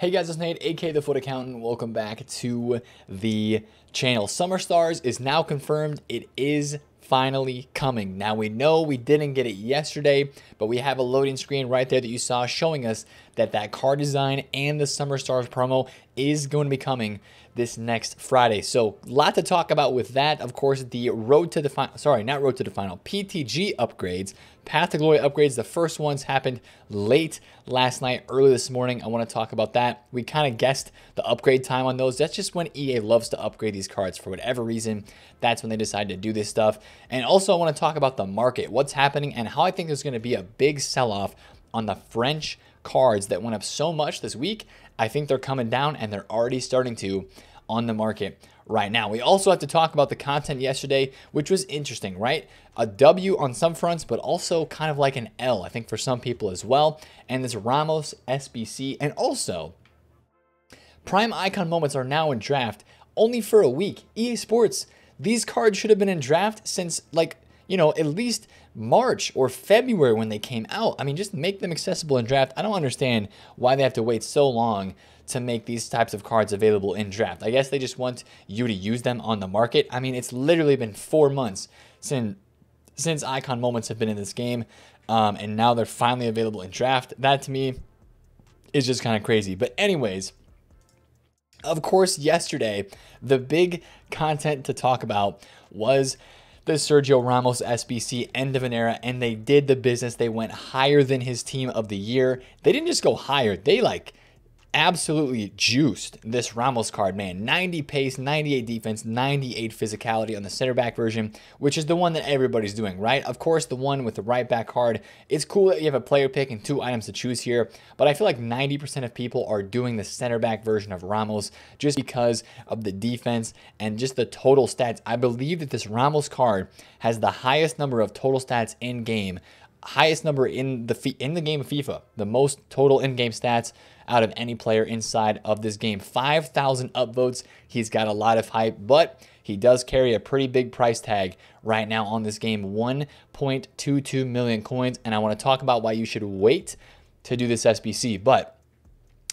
Hey guys, it's Nate, aka The FUT Accountant. Welcome back to the channel. Summer Stars is now confirmed. It is finally coming. Now we know we didn't get it yesterday, but we have a loading screen right there that you saw showing us that that card design and the Summer Stars promo is going to be coming this next Friday. So, a lot to talk about with that. Of course, the road to the final, sorry, not road to the final, PTG upgrades, Path to Glory upgrades. The first ones happened late last night, early this morning. I want to talk about that. We kind of guessed the upgrade time on those. That's just when EA loves to upgrade these cards for whatever reason. That's when they decide to do this stuff. And also, I want to talk about the market, what's happening, and how I think there's going to be a big sell off on the French cards that went up so much this week. I think they're coming down and they're already starting to on the market right now. We also have to talk about the content yesterday, which was interesting, right? A W on some fronts, but also kind of like an L, I think, for some people as well. And this Ramos SBC, and also Prime Icon moments are now in draft only for a week. EA Sports, these cards should have been in draft since like, you know, at least March or February when they came out. I mean, just make them accessible in draft. I don't understand why they have to wait so long to make these types of cards available in draft. I guess they just want you to use them on the market. I mean, it's literally been four months since since icon moments have been in this game, um, and now they're finally available in draft. That to me is just kind of crazy. But anyways. Of course, yesterday, the big content to talk about was the Sergio Ramos SBC end of an era, and they did the business. They went higher than his team of the year. They didn't just go higher, they like absolutely juiced this Ramos card, man. 90 pace, 98 defense, 98 physicality on the center back version, which is the one that everybody's doing, right? Of course, the one with the right back card. It's cool that you have a player pick and two items to choose here, but I feel like 90% of people are doing the center back version of Ramos just because of the defense and just the total stats. I believe that this Ramos card has the highest number of total stats in game highest number in the in the game of FIFA, the most total in-game stats out of any player inside of this game. 5,000 upvotes. He's got a lot of hype, but he does carry a pretty big price tag right now on this game 1.22 million coins. And I want to talk about why you should wait to do this SBC. But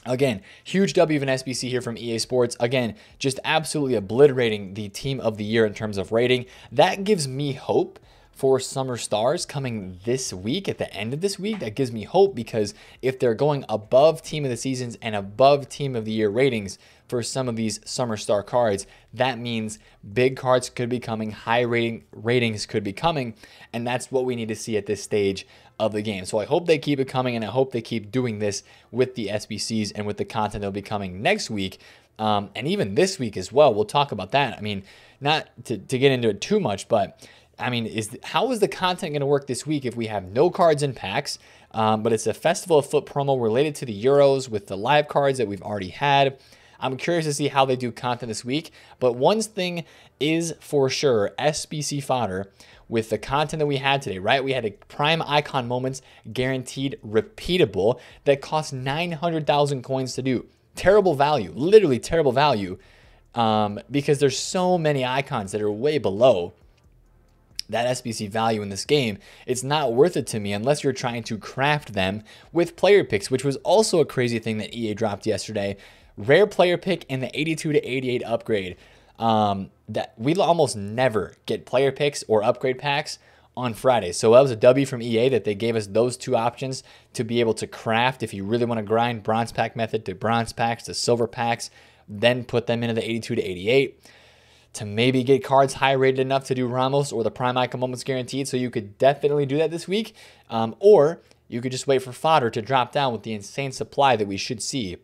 Again, huge W of an SBC here from EA Sports. Again, just absolutely obliterating the team of the year in terms of rating. That gives me hope for Summer Stars coming this week, at the end of this week. That gives me hope because if they're going above Team of the Seasons and above Team of the Year ratings for some of these Summer Star cards, that means big cards could be coming, high rating ratings could be coming, and that's what we need to see at this stage of the game. So I hope they keep it coming, and I hope they keep doing this with the SBCs and with the content that'll be coming next week. Um, and even this week as well. We'll talk about that. I mean, not to, to get into it too much, but I mean, is how is the content going to work this week if we have no cards in packs, um, but it's a Festival of FUT promo related to the Euros with the live cards that we've already had. I'm curious to see how they do content this week. But one thing is for sure SBC fodder with the content that we had today, right? We had a prime icon moments guaranteed repeatable that cost 900,000 coins to do. Terrible value, literally terrible value, um, because there's so many icons that are way below that SBC value in this game, it's not worth it to me unless you're trying to craft them with player picks, which was also a crazy thing that EA dropped yesterday. Rare player pick and the 82 to 88 upgrade. Um, that we almost never get player picks or upgrade packs on Friday. So that was a W from EA that they gave us those two options to be able to craft if you really want to grind bronze pack method to bronze packs to silver packs, then put them into the 82 to 88 to maybe get cards high rated enough to do Ramos or the Prime Icon Moments guaranteed. So you could definitely do that this week. Um, or you could just wait for fodder to drop down with the insane supply that we should see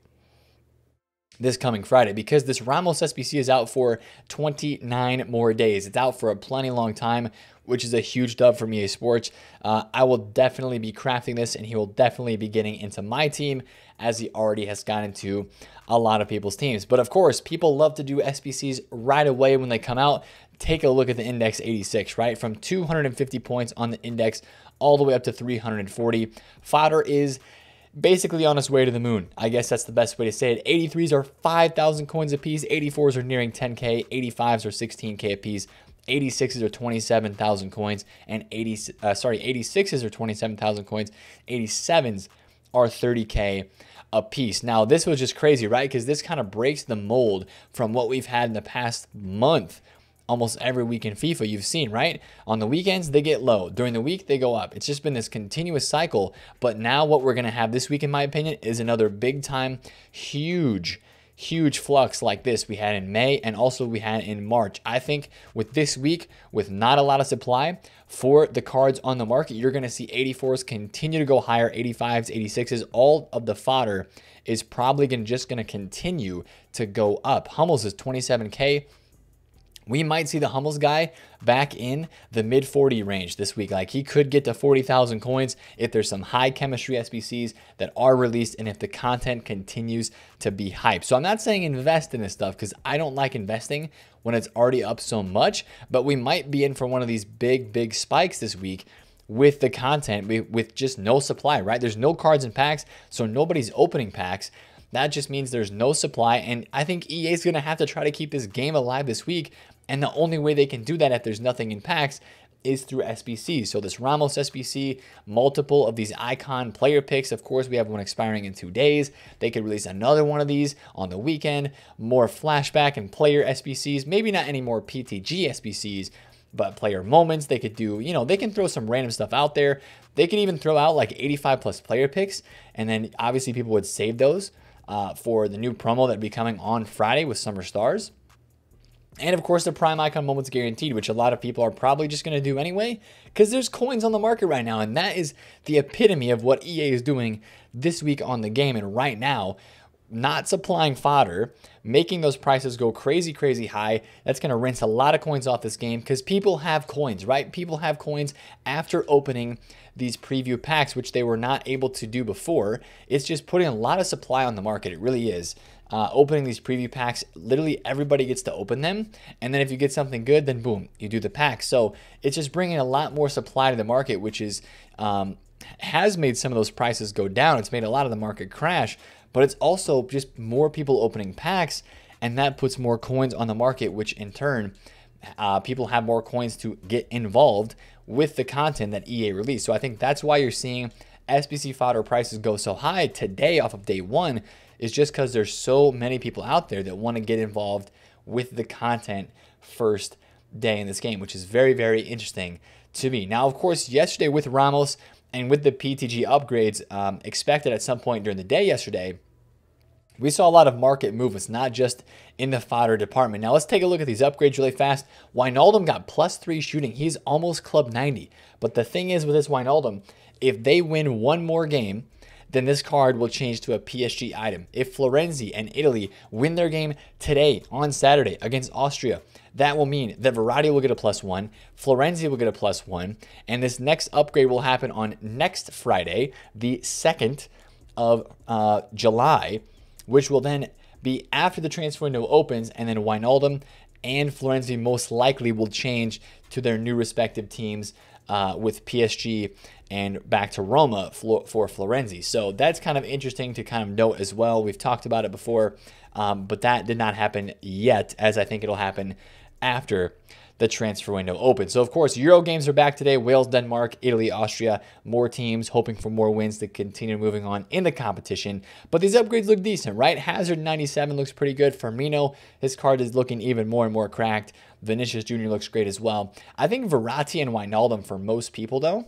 this coming Friday because this Ramos SBC is out for 29 more days. It's out for a plenty long time, which is a huge dub for EA Sports. Uh, I will definitely be crafting this and he will definitely be getting into my team as he already has gotten into a lot of people's teams. But of course, people love to do SBCs right away when they come out. Take a look at the index 86, right? From 250 points on the index all the way up to 340. Fodder is basically on its way to the moon. I guess that's the best way to say it. 83s are 5,000 coins apiece, 84s are nearing 10k, 85s are 16k apiece. 86s are 27,000 coins and 80 uh, sorry 86s are 27,000 coins 87s are 30k a piece. Now, this was just crazy, right? Because this kind of breaks the mold from what we've had in the past month. Almost every week in FIFA, you've seen, right? On the weekends, they get low. During the week, they go up. It's just been this continuous cycle. But now, what we're going to have this week, in my opinion, is another big time, huge huge flux like this we had in May and also we had in March. I think with this week, with not a lot of supply for the cards on the market, you're going to see 84s continue to go higher, 85s, 86s. All of the fodder is probably gonna, just going to continue to go up. Hummels is 27K we might see the Hummels guy back in the mid 40 range this week. Like he could get to 40,000 coins if there's some high chemistry SBCs that are released and if the content continues to be hyped. So I'm not saying invest in this stuff because I don't like investing when it's already up so much, but we might be in for one of these big, big spikes this week with the content with just no supply, right? There's no cards and packs, so nobody's opening packs. That just means there's no supply. And I think EA is going to have to try to keep this game alive this week and the only way they can do that if there's nothing in packs is through SBCs. So this Ramos SBC, multiple of these icon player picks. Of course, we have one expiring in two days. They could release another one of these on the weekend. More flashback and player SBCs. Maybe not any more PTG SBCs, but player moments. They could do, you know, they can throw some random stuff out there. They could even throw out like 85 plus player picks. And then obviously people would save those uh, for the new promo that'd be coming on Friday with Summer Stars. And of course, the Prime Icon Moments Guaranteed, which a lot of people are probably just going to do anyway, because there's coins on the market right now. And that is the epitome of what EA is doing this week on the game. And right now, not supplying fodder, making those prices go crazy, crazy high. That's going to rinse a lot of coins off this game because people have coins, right? People have coins after opening these preview packs, which they were not able to do before. It's just putting a lot of supply on the market. It really is uh, opening these preview packs. Literally everybody gets to open them. And then if you get something good, then boom, you do the pack. So it's just bringing a lot more supply to the market, which is um, has made some of those prices go down. It's made a lot of the market crash, but it's also just more people opening packs, and that puts more coins on the market, which in turn, uh, people have more coins to get involved with the content that EA released. So I think that's why you're seeing SBC fodder prices go so high today off of day one is just because there's so many people out there that want to get involved with the content first day in this game, which is very, very interesting to me. Now, of course, yesterday with Ramos and with the PTG upgrades um, expected at some point during the day yesterday, we saw a lot of market movements, not just in the fodder department. Now let's take a look at these upgrades really fast. Wijnaldum got plus three shooting. He's almost club 90. But the thing is with this Wijnaldum, if they win one more game, then this card will change to a PSG item. If Florenzi and Italy win their game today on Saturday against Austria, that will mean that Verratti will get a plus one, Florenzi will get a plus one, and this next upgrade will happen on next Friday, the 2nd of uh, July, which will then be after the transfer window opens, and then Wijnaldum and Florenzi most likely will change to their new respective teams uh, with PSG and back to Roma for, for Florenzi. So that's kind of interesting to kind of note as well. We've talked about it before, um, but that did not happen yet, as I think it'll happen after the transfer window open. So, of course, Euro games are back today Wales, Denmark, Italy, Austria. More teams hoping for more wins to continue moving on in the competition. But these upgrades look decent, right? Hazard 97 looks pretty good. Firmino, his card is looking even more and more cracked. Vinicius Jr. looks great as well. I think Verratti and Wijnaldum for most people, though,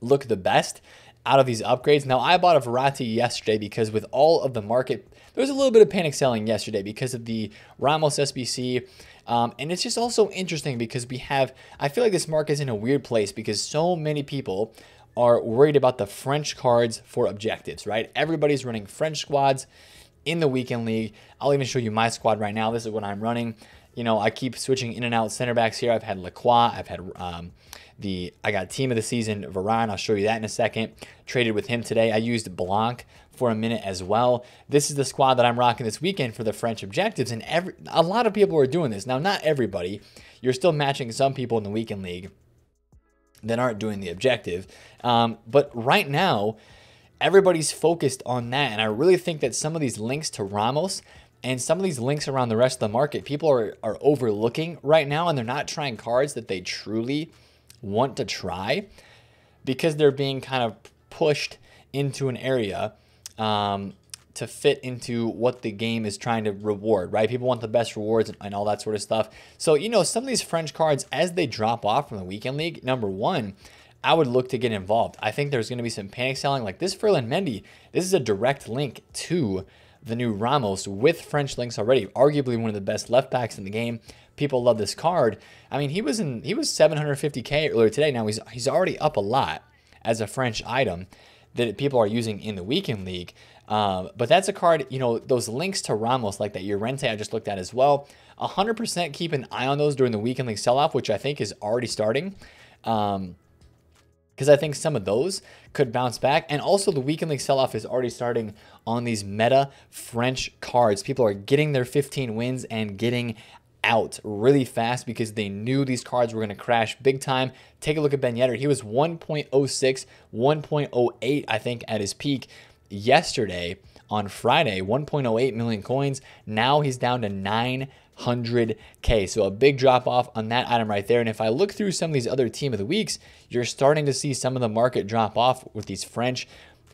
look the best out of these upgrades. Now, I bought a Verratti yesterday because with all of the market, there was a little bit of panic selling yesterday because of the Ramos SBC. Um, and it's just also interesting because we have, I feel like this market is in a weird place because so many people are worried about the French cards for objectives, right? Everybody's running French squads in the weekend league. I'll even show you my squad right now. This is what I'm running. You know, I keep switching in and out center backs here. I've had Lacroix, I've had um, the I got team of the season Varane. I'll show you that in a second. Traded with him today. I used Blanc for a minute as well. This is the squad that I'm rocking this weekend for the French objectives, and every a lot of people are doing this now. Not everybody. You're still matching some people in the weekend league that aren't doing the objective, um, but right now everybody's focused on that, and I really think that some of these links to Ramos and some of these links around the rest of the market, people are, are overlooking right now, and they're not trying cards that they truly want to try because they're being kind of pushed into an area um, to fit into what the game is trying to reward, right? People want the best rewards and all that sort of stuff. So, you know, some of these French cards, as they drop off from the weekend league, number one, I would look to get involved. I think there's going to be some panic selling. Like this Ferland Mendy, this is a direct link to the new Ramos with French links already. Arguably one of the best left backs in the game. People love this card. I mean, he was in he was 750k earlier today. Now he's he's already up a lot as a French item that people are using in the weekend league. Um, but that's a card, you know, those links to Ramos, like that Llorente I just looked at as well. 100% keep an eye on those during the weekend league sell off, which I think is already starting. Um, because I think some of those could bounce back. And also, the weekend league sell off is already starting on these meta French cards. People are getting their 15 wins and getting out really fast because they knew these cards were going to crash big time. Take a look at Ben Yedder. He was 1.06, 1.08, I think, at his peak yesterday on Friday, 1.08 million coins. Now he's down to 900K. So a big drop off on that item right there. And if I look through some of these other team of the weeks, you're starting to see some of the market drop off with these French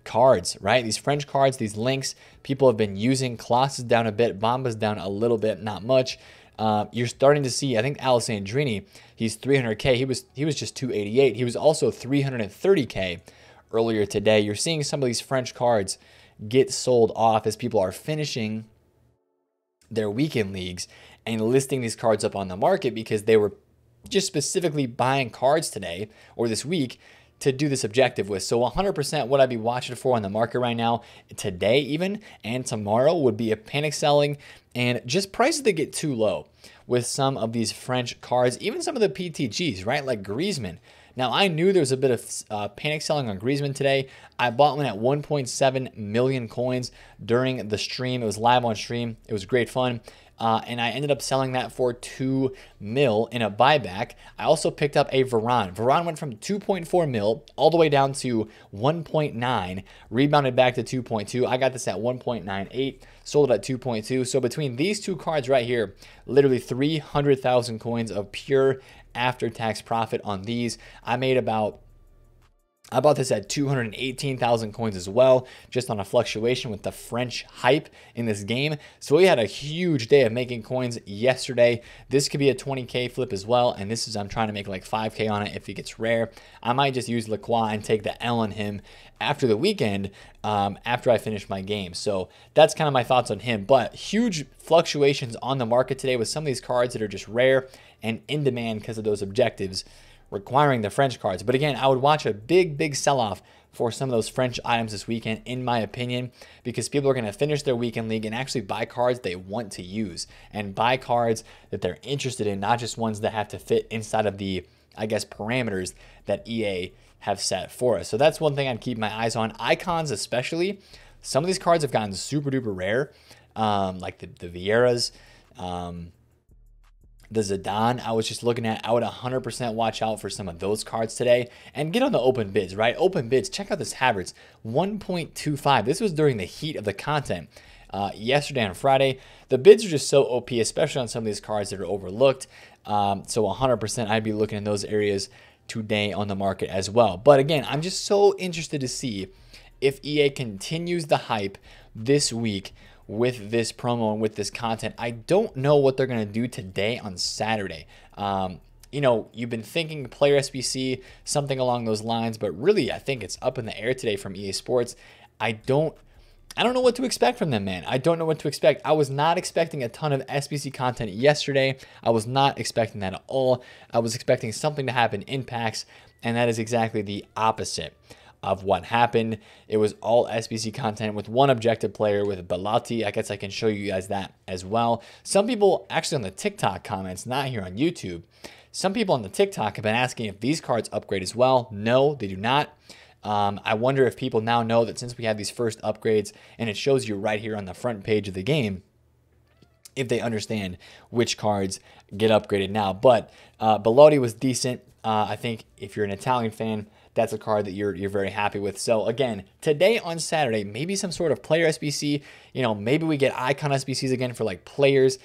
cards, right? These French cards, these links, people have been using. Clauss is down a bit, Bamba's down a little bit, not much. Uh, you're starting to see. I think Alessandrini, he's 300k. He was he was just 288. He was also 330k earlier today. You're seeing some of these French cards get sold off as people are finishing their weekend leagues and listing these cards up on the market because they were just specifically buying cards today or this week to do this objective with. So 100% what I'd be watching for on the market right now, today even, and tomorrow would be a panic selling and just prices that get too low with some of these French cards, even some of the PTGs, right? Like Griezmann. Now, I knew there was a bit of uh, panic selling on Griezmann today. I bought one at 1.7 million coins during the stream. It was live on stream. It was great fun. Uh, and I ended up selling that for 2 mil in a buyback. I also picked up a Varane. Varane went from 2.4 mil all the way down to 1.9, rebounded back to 2.2. I got this at 1.98, sold it at 2.2. So between these two cards right here, literally 300,000 coins of pure after tax profit on these. I made about I bought this at 218,000 coins as well, just on a fluctuation with the French hype in this game. So we had a huge day of making coins yesterday. This could be a 20k flip as well, and this is I'm trying to make like 5k on it if it gets rare. I might just use Lacroix and take the L on him after the weekend um, after I finish my game. So that's kind of my thoughts on him. But huge fluctuations on the market today with some of these cards that are just rare and in demand because of those objectives requiring the French cards. But again, I would watch a big, big sell off for some of those French items this weekend, in my opinion, because people are going to finish their weekend league and actually buy cards they want to use and buy cards that they're interested in, not just ones that have to fit inside of the, I guess, parameters that EA have set for us. So that's one thing I'd keep my eyes on. Icons, especially, some of these cards have gotten super duper rare, um, like the, the Vieiras. Um, the Zidane I was just looking at, I would 100% watch out for some of those cards today and get on the open bids, right? Open bids, check out this Havertz 1.25. This was during the heat of the content uh, yesterday on Friday. The bids are just so OP, especially on some of these cards that are overlooked. Um, so 100% I'd be looking in those areas today on the market as well. But again, I'm just so interested to see if EA continues the hype this week with this promo and with this content. I don't know what they're going to do today on Saturday. Um, you know, you've been thinking player SBC, something along those lines, but really, I think it's up in the air today from EA Sports. I don't. I don't know what to expect from them, man. I don't know what to expect. I was not expecting a ton of SBC content yesterday. I was not expecting that at all. I was expecting something to happen in packs, and that is exactly the opposite of what happened. It was all SBC content with one objective player with Belotti. I guess I can show you guys that as well. Some people actually on the TikTok comments, not here on YouTube, some people on the TikTok have been asking if these cards upgrade as well. No, they do not. Um, I wonder if people now know that since we have these first upgrades and it shows you right here on the front page of the game, if they understand which cards get upgraded now. But uh, Belotti was decent. Uh, I think if you're an Italian fan, that's a card that you're you're very happy with. So again, today on Saturday, maybe some sort of player SBC. You know, maybe we get icon SBCs again for like players.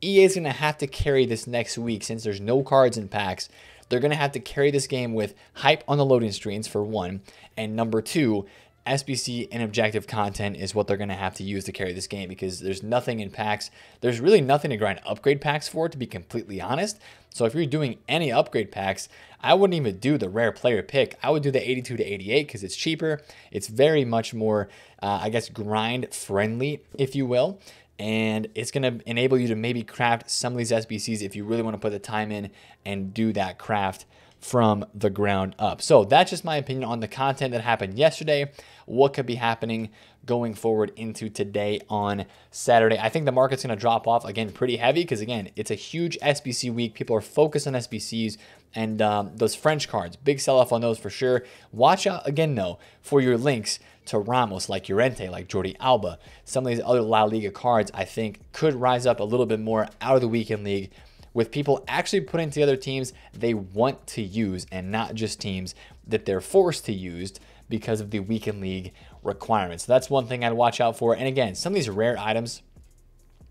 EA is gonna have to carry this next week since there's no cards in packs. They're gonna have to carry this game with hype on the loading screens for one, and number two, SBC and objective content is what they're going to have to use to carry this game because there's nothing in packs. There's really nothing to grind upgrade packs for, to be completely honest. So if you're doing any upgrade packs, I wouldn't even do the rare player pick. I would do the 82 to 88 because it's cheaper. It's very much more, uh, I guess, grind friendly, if you will and it's going to enable you to maybe craft some of these SBCs if you really want to put the time in and do that craft from the ground up. So that's just my opinion on the content that happened yesterday, what could be happening going forward into today on Saturday. I think the market's going to drop off again pretty heavy because, again, it's a huge SBC week. People are focused on SBCs and um, those French cards, big sell off on those for sure. Watch out again, though, for your links to Ramos, like Llorente, like Jordi Alba. Some of these other La Liga cards, I think, could rise up a little bit more out of the weekend league with people actually putting together teams they want to use and not just teams that they're forced to use because of the weekend league requirements. So that's one thing I'd watch out for. And again, some of these rare items,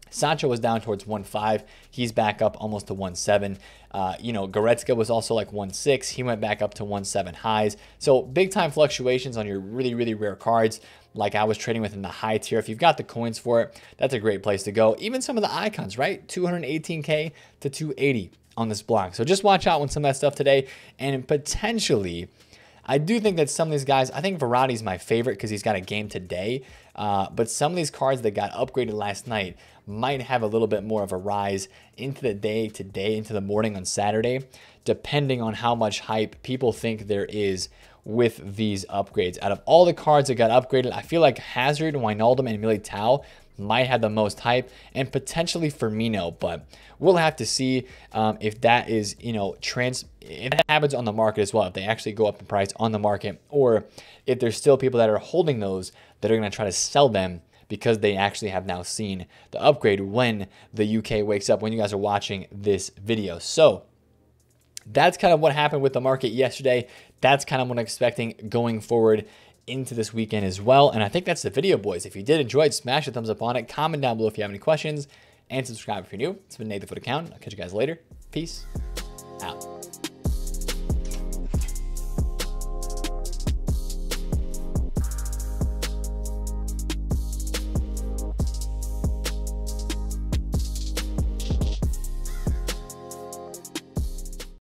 Sancho was down towards 1.5. He's back up almost to 1.7. Uh, you know, Goretzka was also like 1.6. He went back up to 1.7 highs. So big time fluctuations on your really, really rare cards like I was trading with in the high tier. If you've got the coins for it, that's a great place to go. Even some of the icons, right? 218K to 280 on this Blanc. So just watch out on some of that stuff today and potentially I do think that some of these guys, I think Verratti's my favorite because he's got a game today. Uh, but some of these cards that got upgraded last night might have a little bit more of a rise into the day today, into the morning on Saturday, depending on how much hype people think there is with these upgrades. Out of all the cards that got upgraded, I feel like Hazard, Wijnaldum, and Militao might have the most hype and potentially Firmino, but we'll have to see um, if that is, you know, trans if that happens on the market as well, if they actually go up in price on the market, or if there's still people that are holding those that are going to try to sell them because they actually have now seen the upgrade when the UK wakes up when you guys are watching this video. So that's kind of what happened with the market yesterday. That's kind of what I'm expecting going forward into this weekend as well. And I think that's the video, boys. If you did enjoy it, smash a thumbs up on it. Comment down below if you have any questions. And subscribe if you're new. It's been Nathan Foot Account. I'll catch you guys later. Peace.